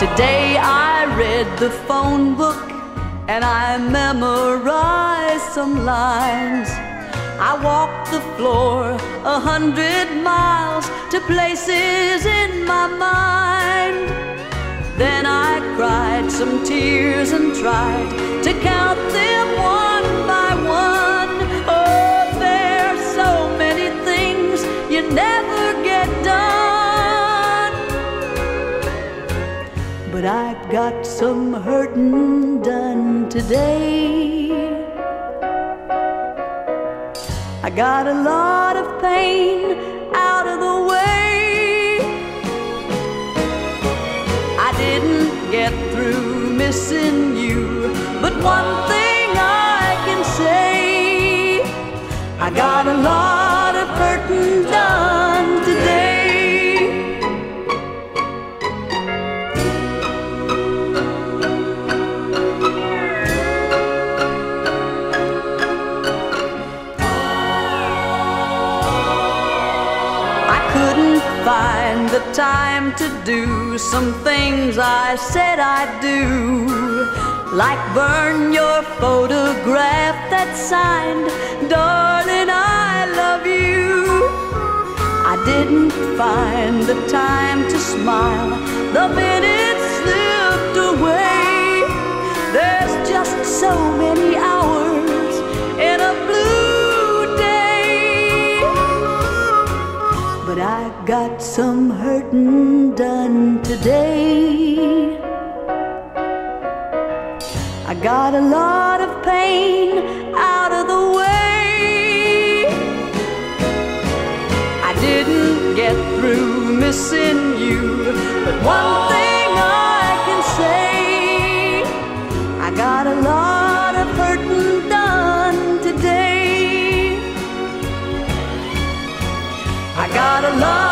Today I read the phone book and I memorized some lines. I walked the floor a hundred miles to places in my mind. Then I cried some tears and tried to count But I've got some hurting done today. I got a lot of pain out of the way. I didn't get through missing you, but one find the time to do some things I said I'd do, like burn your photograph that's signed, Darling, I love you. I didn't find the time to smile the minute slipped away. There's just so many I got some hurting done today. I got a lot of pain out of the way. I didn't get through missing you, but one gotta love.